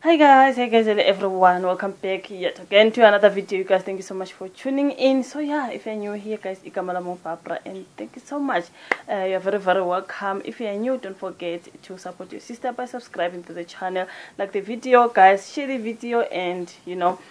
hi guys hey guys and everyone welcome back yet again to another video you guys thank you so much for tuning in so yeah if you're new here guys ikamala Papra and thank you so much uh, you're very very welcome if you're new don't forget to support your sister by subscribing to the channel like the video guys share the video and you know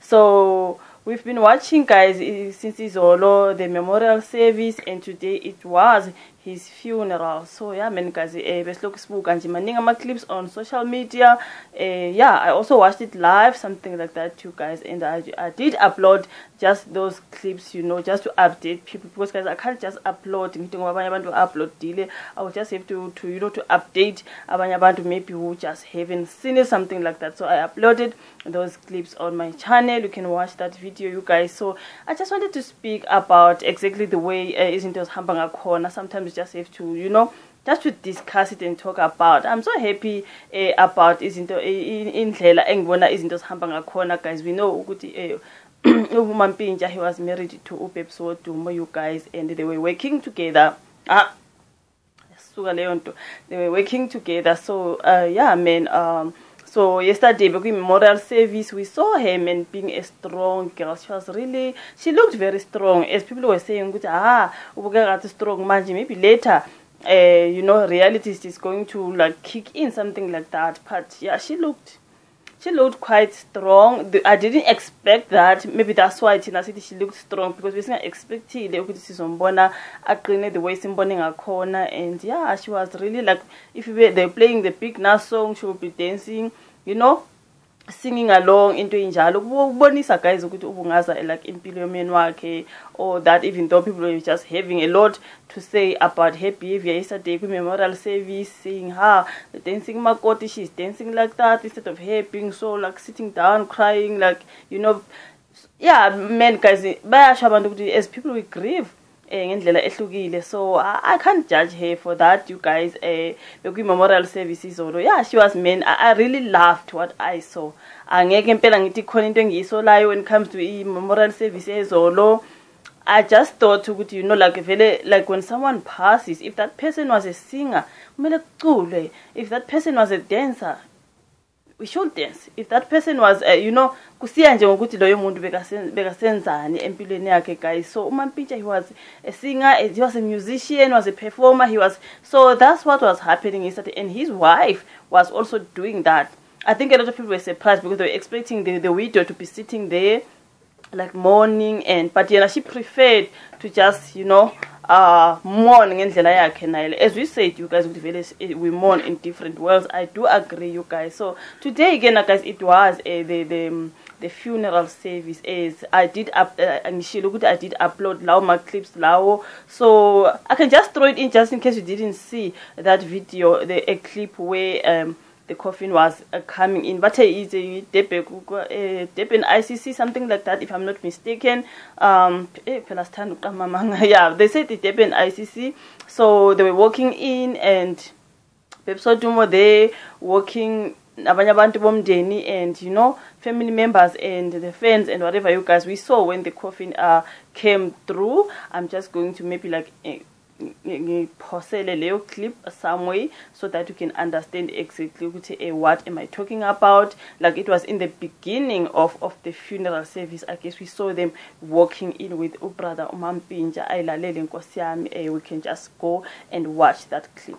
so we've been watching guys since izolo the memorial service and today it was his funeral so yeah menikazi eh, um besilokhu sibuka nje maningi ama-clips on social media eh, yeah i also watched it live something like that too guys and I, I did upload just those clips you know just to update people because guys i can't just upload ngithi ngoba abanye abantu dile. i will just have to, to you know to update abanye abantu maybe who just haven't seen it something like that so i uploaded those clips on my channel you can watch that video you guys so i just wanted to speak about exactly the way uh, izinto zihamba ngakhona sometimes just have to you know just to discuss it and talk about i'm so happy um uh, about izinto indlela engibona izinto zihamba ngakhona guys we know ukuthi um eh, umampintsha he was married to ubebs wodumo you guys and they were working together ah suka leyo nto they were working together so uh, yeah man um so yesterday bekuyi-moral service we saw her man being a strong girl she was really she looked very strong as people were saying ukuthi ha ah, ubukeka ngathi strong manje maybe later um you know realities is going to like kick in something like that but yeah she looked she looked quite strong the, i didn't expect that maybe that's why thina sithi she looked strong because besingaexpectile ukuthi sizombona aqine the way simbone ngakhona and yeah she was really like if they're playing the big na song she will be dancing you know singing along into enjalo kubonisa guys ukuthi ubungaza like impilo yomyeni wakhe or that even though people are just having a lot to say about her behavior yesterday kwi-memorial service seeing her the dancing makoti she's dancing like that instead of her being so like sitting down crying like you know yeah men guys bayasho abantu ukuthi as people we grieve um ngendlela ehlukile so i can't judge her for that you guys um bekuyi-memorial service izolo yeah she was man i really loved what i saw angeke impela ngithi kukhona into engiyisolayo when it comes to i-memorial service ezolo i just thought ukuthi you know like vele like when someone passes if that person was a singer kumele kuculwe if that person was a dancer we should dance. if that person was uh, you know kusiya nje ngokuthi loyo muntu bekasenzani empilweni yakhe guys so umampintsha he was a singer he was a musician was a performer he was so that's what was happening yesterday and his wife was also doing that i think a lot of people were surprised because they were expecting the, the widow to be sitting there like mourning and but yena you know, she preferred to just you know Uh, mourn ngendlela yakhe naye as we said you guys ukuthi vele eh, we mourn in different worlds i do agree you guys so today kena uh, guys it was uh, the, the um, the funeral service as i did eh, ngishile ukuthi i did upload lawo maclips lawo so i can just throw it in just in case you didn't see that video the a clip where um, the coffin was uh, coming in but uh, is a debe uh, icc something like that if i'm not mistaken um eh, phela sithanda ukuqama manga yeah they said the debe icc so they were walking in and bebsodumo there walking abanye abantu bomndeni and you know family members and the fans and whatever you guys we saw when the coffin uh, came through i'm just going to maybe like uh, ngiphosele leyo clip some way so that you can understand exactly ukuthi eh, what am i talking about like it was in the beginning of, of the funeral service i guess we saw them walking in with ubrother umampintsha ayilalele inkosi yami um we can just go and watch that clip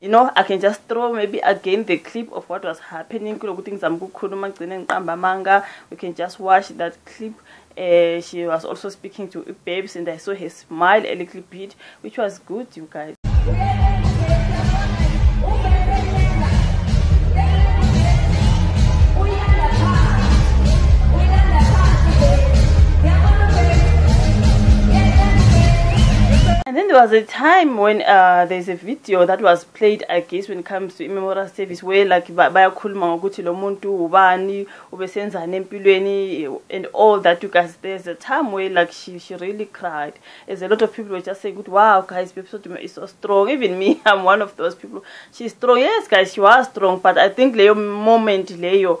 you know i can just throw maybe again the clip of what was happening kulokuthi ngizama ukukhuluma ngigcine ngiqamba amanga we can just watch that clip Uh, she was also speaking to babes, and I saw her smile a little bit, which was good, you guys. was a time when uh, there's a video that was played against when it comes to immemorial service where like bayakhuluma ngokuthi lo muntu ubani ubesenzani empilweni and all that because there's a time where like she, she really cried as a lot of people were just saying ukuthi wow guys bepsodima is so strong even me i'm one of those people she's strong yes guys she was strong but i think leyo moment leyo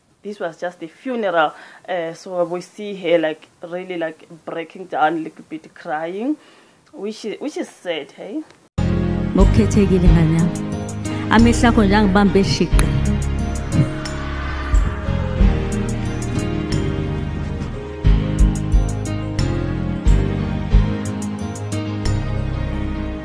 this was just a funeral. Uh, so we see her like really like breaking down, a little bit crying, which is, which is sad, hey. ngokukhethekile ngana amehlo akho njengangibambe eshiqini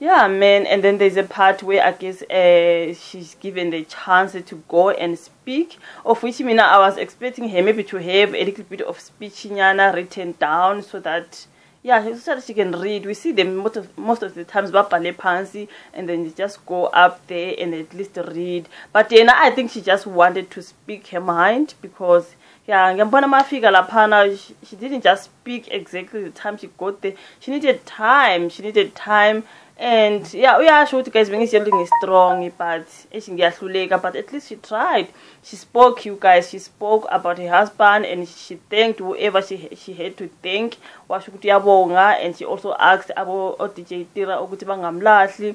yeah man and then there's a part where i guess uh, she's given the chance to go and speak of which mina i was expecting her maybe to have a little bit of speech nyana written down so that yeah so that she can read we see them most of, most of the times babhale phansi and then you just go up there and at least read but then i think she just wanted to speak her mind because yeah ngiyambona uma afika laphana she didn't just speak exactly the time she got there she needed time she needed time and ya yeah, uyasho ukuthi guys bengiziyelinge strong but eshi ngiyahluleka but at least she tried she spoke you guys she spoke about her husband and she thanked whoever she, she had to thank washo ukuthi uyabonga and she also asked abo odj tira ukuthi bangamlahli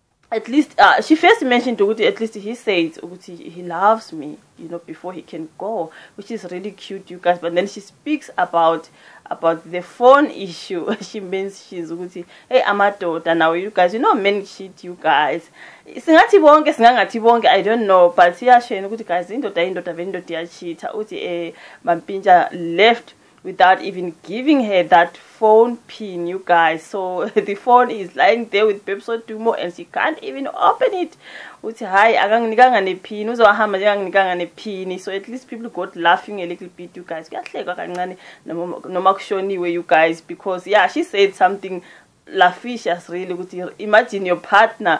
at least uh, she first mentioned ukuthi at least he says he loves me you know before he can go which is really cute you guys but then she speaks about about the phone issue she mentions ukuthi hey amadoda now you guys you know men shit you guys singathi bonke singangathi bonke i don't know but iyashena ukuthi guys indoda indoda vendoda iyashitha uthi eh mampintsha left without even giving her that phone pin, you guys. So the phone is lying there with two Dumo and she can't even open it. uthi hayi akanginikanga nephini uzowahamba nje akanginikanga nephini so at least people got laughing a little bit you guys kuyahlekwa kancane noma you guys because yeah she said something lafishas really imagine your partner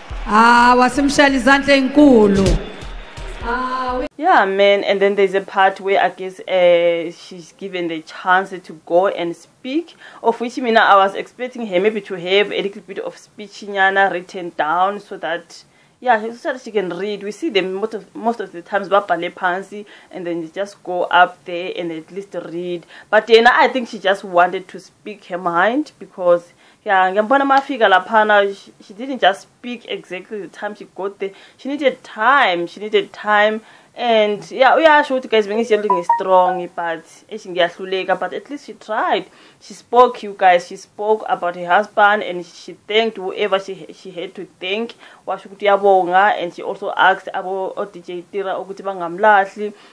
hawa ah, simshali izandla ey'nkulu Yeah, man. And then there's a part where I guess uh, she's given the chance to go and speak, of which Mina, I was expecting her maybe to have a little bit of speech written down so that ya yeah, so that she can read we see them most of, most of the times babhale phansi and then you just go up there and at least read but yena i think she just wanted to speak her mind because ya yeah, ngiyambona uma afika laphana she didn't just speak exactly the time she got there she needed time she needed time and ya yeah, uyasho ukuthi guys bengiziyelinge strong but eshi ngiyahluleka but at least she tried she spoke you guys she spoke about her husband and she thanked whoever she, she had to thank washo ukuthi uyabonga and she also asked abo odj tira ukuthi bangamlahli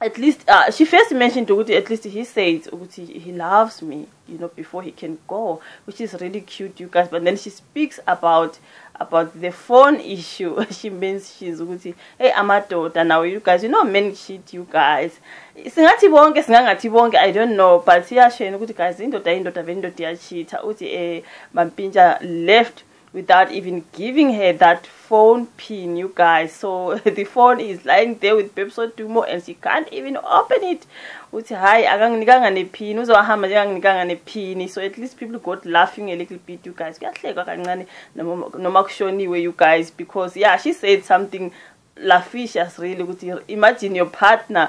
at least uh, she first mentioned ukuthi at least he says ukuthi he loves me you know before he can go which is really cute you guys but then she speaks about about the phone issue she mentions ukuthi hey amadoda now you guys you know men cheat you guys singathi bonke singangathi bonke i don't know but iyashena ukuthi guys indoda indoda vendoda iyachitha uthi um mampintsha left without even giving her that phone pin, you guys. So the phone is lying there with two Dumo and she can't even open it. uthi hayi akanginikanga nephini uzohamba nje anginikanga pin. so at least people got laughing a little bit you guys you guys because yeah she said something lafishas really ukuthi imagine your partner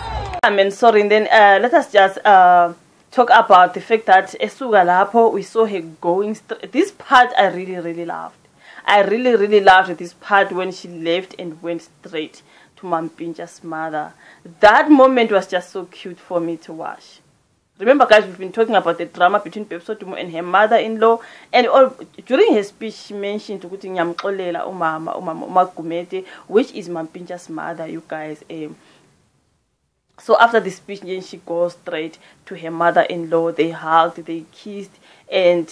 sorry and then uh, let us just uh, talk about the fact that esuka lapho we saw her going straight. this part i really really loved i really really loved this part when she left and went straight to mampintsha's mother that moment was just so cute for me to watch remember guys we've been talking about the drama between pepsodumo and her mother in law and all, during her speech she mentioned ukuthi ngiyamxolela umama umama umagumete which is mampintsha's mother you guys um, so after the speech then she goes straight to her mother in law they hugged they kissed and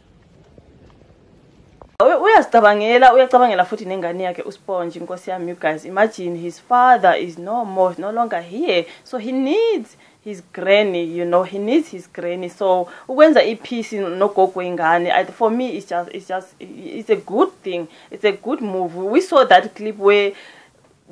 uyazicabangela uyacabangela futhi nengane yakhe usponge inkosi yami you guys imagine his father is no more no longer here so he needs his granny you know he needs his granny so ukwenza ipeace nogogo ingane for me it's just, it's just it's a good thing it's a good move we saw that clip where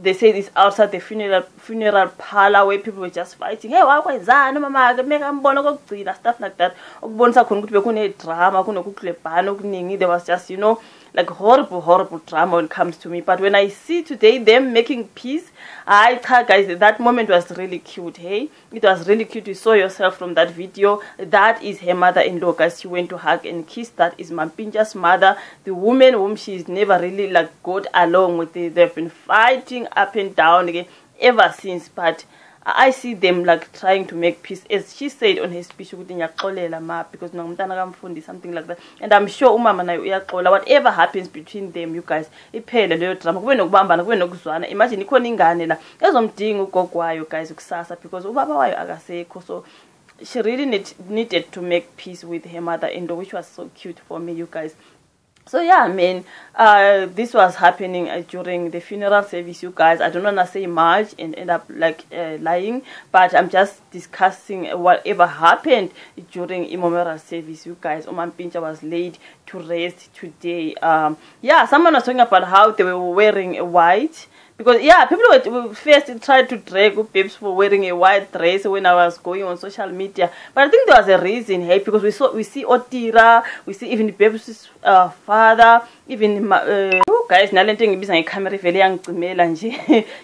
they say this outside the funeral, funeral parlor where people were just fighting hey wakwenzani umamake kumeke ambone okokugcina stuff like that okubonisa khona ukuthi bekunedrama kunokuklebhana okuningi there was just you know like horrible, horrible drama comes to me. But when I see today them making peace, I tell guys that moment was really cute. Hey, it was really cute. You saw yourself from that video. That is her mother-in-law, guys. She went to hug and kiss. That is Mampinja's mother, the woman whom she's never really like got along with. They've been fighting up and down again ever since. But i see them like trying to make peace as she said on her speech ukuthi ngiyaxolela ma because nangumntana kamfundi something like that and i'm sure umama naye uyaxola whatever happens between them you guys iphele leyo drama kube nokubambana kube nokuzwana imagine ikhona ingane la ezomdinga ugog wayo guys kusasa because ubaba wayo akasekho so she really need, needed to make peace with her mother and which was so cute for me you guys So yeah, I mean, uh, this was happening uh, during the funeral service, you guys. I don't wanna say much and end up like uh, lying, but I'm just discussing uh, whatever happened during immemorial service, you guys. Oman Pincha was laid to rest today. Um, yeah, someone was talking about how they were wearing white because yeah, people were first tried to drag babes for wearing a white dress when I was going on social media. But I think there was a reason, hey, because we saw we see Otira, we see even babes' uh, father, even uh, oh, guys nalento ngibiza ngecamera vele yangicimela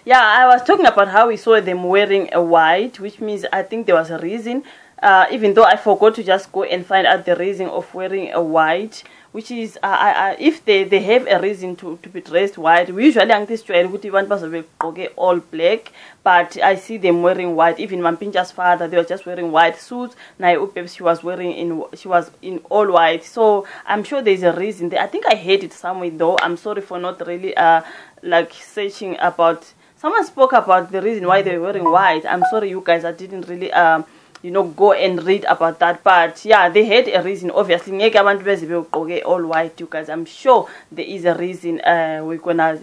yeah i was talking about how we saw them wearing a white which means i think there was a reason uh, even though i forgot to just go and find out the reason of wearing a white which is uh, uh, uh, if they, they have a reason to, to be dressed white usually angithi sijwayele ukuthi abantu bazobe gqoke all black but i see them wearing white even mampintsha's father they were just wearing white suits naye ubeb she was wearing in, she was in all white so i'm sure there's a reason i think i heard it somewhere though i'm sorry for not really uh, like searching about someone spoke about the reason why they're wearing white i'm sorry you guys i didn't really um, you know go and read about that but yeah they had a reason obviously ngeke abantu beze beugqoke all white you guys i'm sure there is a reason uh, we're gonna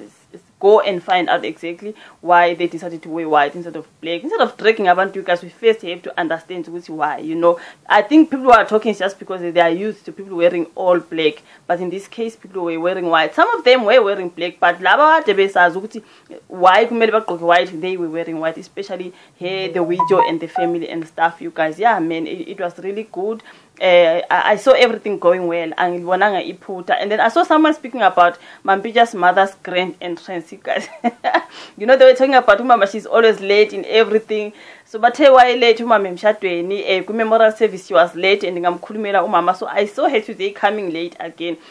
go and find out exactly why they decided to wear white instead of black. Instead of dragging about you guys, we first have to understand which why, you know. I think people are talking just because they are used to people wearing all black. But in this case, people were wearing white. Some of them were wearing black, but laba badebesazi ukuthi why kumele Why? white, they were wearing white, especially here, the widow and the family and stuff, you guys. Yeah, man, it, it was really good uh, I, I, saw everything going well and Wananga Iputa. And then I saw someone speaking about Mampija's mother's grand entrance, you guys. you know, they were talking about Mama, she's always late in everything. So, but hey, why late? Umama emshadweni, eh, memorial service, she was late and ngamkhulumela umama. So I saw her today coming late again.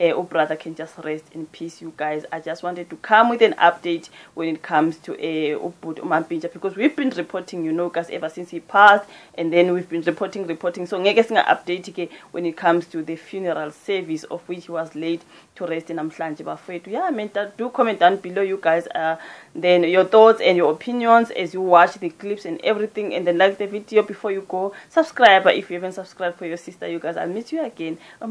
uh, oh brother can just rest in peace you guys i just wanted to come with an update when it comes to uh eh, oh, ubud umampintsha oh, because we've been reporting you know guys ever since he passed and then we've been reporting reporting so update ke when it comes to the funeral service of which he was late to rest namhlanje bafethu yeah man do comment down below you guys uh, then your thoughts and your opinions as you watch the clips and everything and then like the video before you go subscribe if you haven't subscribed for your sister you guys i'll meet you again um,